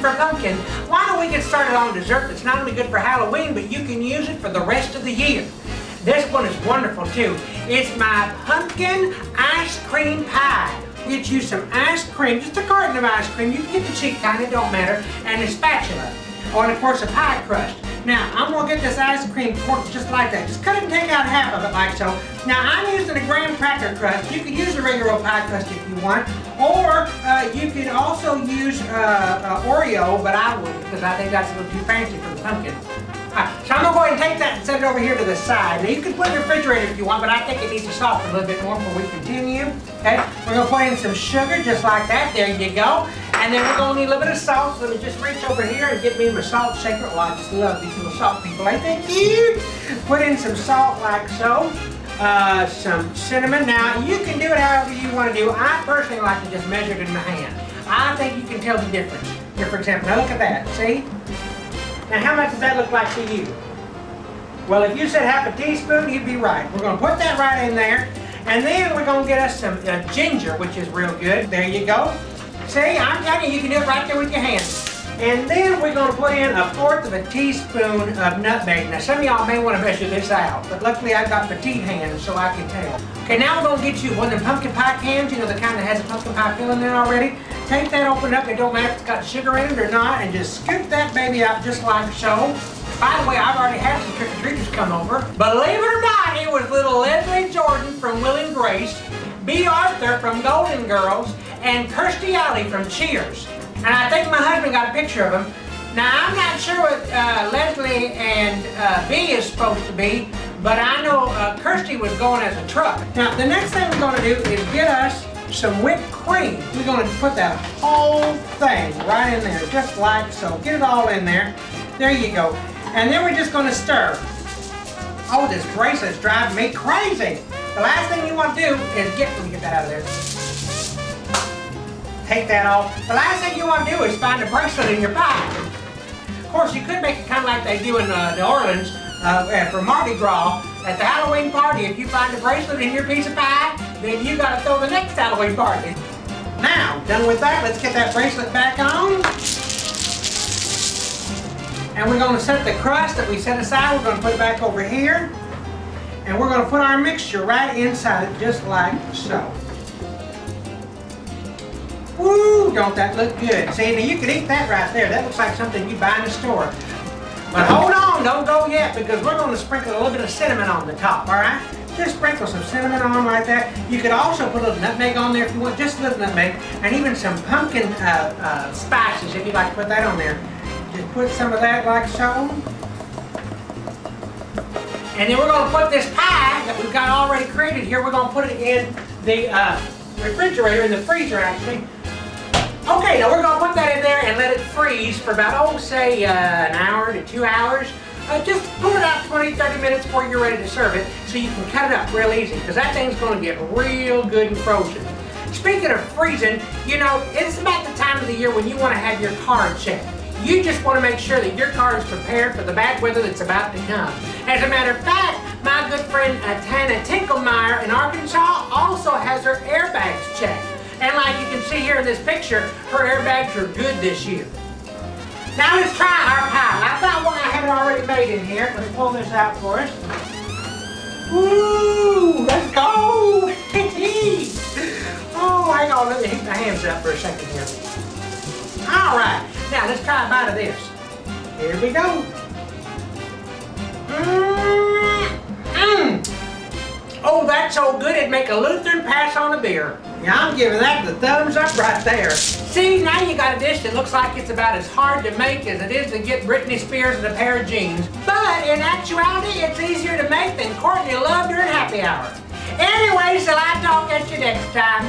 for pumpkin, why don't we get started on dessert that's not only good for Halloween, but you can use it for the rest of the year. This one is wonderful too. It's my pumpkin ice cream pie. Get you some ice cream, just a carton of ice cream. You can get the cheap kind, it don't matter, and a spatula. Oh, and of course a pie crust. Now, I'm gonna get this ice cream corked just like that. Just cut it and take out half of it like so. Now, I'm using a graham cracker crust. You could use a regular old pie crust if you want. Or uh, you could also use uh, uh, Oreo, but I wouldn't because I think that's a little too fancy for the pumpkin. Right, so I'm gonna go ahead and take that and set it over here to the side. Now you can put it in the refrigerator if you want, but I think it needs to soften a little bit more before we continue. Okay, we're gonna put in some sugar just like that. There you go. And then we're gonna need a little bit of salt. Let me just reach over here and get me my salt shaker. Oh, I just love these little salt people. I think you put in some salt like so. Uh, some cinnamon. Now you can do it however you want to do. I personally like to just measure it in my hand. I think you can tell the difference. Here, for example, now look at that. See? Now how much does that look like to you? Well, if you said half a teaspoon, you'd be right. We're going to put that right in there. And then we're going to get us some uh, ginger, which is real good. There you go. See, I'm telling you, you can do it right there with your hands. And then we're going to put in a fourth of a teaspoon of nutmeg. Now, some of y'all may want to measure this out, but luckily I've got petite hands so I can tell. Okay, now we're going to get you one of the pumpkin pie cans, you know, the kind that has a pumpkin pie filling in already. Take that, open up, it don't matter if it's got sugar in it or not, and just scoop that baby out just like so. By the way, I've already had some trick-or-treaters come over. Believe it or not, it was little Leslie Jordan from Will and Grace, Bea Arthur from Golden Girls, and Kirstie Alley from Cheers. And I think my husband got a picture of him. Now, I'm not sure what uh, Leslie and uh, Bea is supposed to be, but I know uh, Kirstie was going as a truck. Now, the next thing we're going to do is get us some whipped cream. We're going to put that whole thing right in there, just like so. Get it all in there. There you go. And then we're just going to stir. Oh, this bracelet's driving me crazy. The last thing you want to do is get, let me get that out of there take that off. The last thing you want to do is find a bracelet in your pie. Of course, you could make it kind of like they do in uh, New Orleans uh, for Mardi Gras. At the Halloween party, if you find a bracelet in your piece of pie, then you got to throw the next Halloween party. Now, done with that, let's get that bracelet back on. And we're going to set the crust that we set aside, we're going to put it back over here. And we're going to put our mixture right inside it, just like so. Woo, don't that look good? See, now you could eat that right there. That looks like something you buy in the store. But hold on, don't go yet, because we're going to sprinkle a little bit of cinnamon on the top, all right? Just sprinkle some cinnamon on like that. You could also put a little nutmeg on there if you want, just a little nutmeg, and even some pumpkin uh, uh, spices if you'd like to put that on there. Just put some of that like so. And then we're going to put this pie that we've got already created here, we're going to put it in the uh, refrigerator, in the freezer actually, Okay, now we're going to put that in there and let it freeze for about, oh, say uh, an hour to two hours. Uh, just pull it out 20, 30 minutes before you're ready to serve it so you can cut it up real easy because that thing's going to get real good and frozen. Speaking of freezing, you know, it's about the time of the year when you want to have your car checked. You just want to make sure that your car is prepared for the bad weather that's about to come. As a matter of fact, my good friend uh, Tana Tinklemeyer in Arkansas also has her airbags checked. And like you can see here in this picture, her airbags are good this year. Now let's try our pie. I found one I haven't already made in here. Let me pull this out for us. Woo! Let's go! oh, hang on. Let me heat my hands up for a second here. All right. Now let's try a bite of this. Here we go. Mmm. Mmm. Oh, that's so good it'd make a Lutheran pass on a beer. Yeah, I'm giving that the thumbs up right there. See, now you got a dish that looks like it's about as hard to make as it is to get Britney Spears in a pair of jeans. But in actuality, it's easier to make than Courtney Love during happy hour. Anyway, so I'll talk at you next time.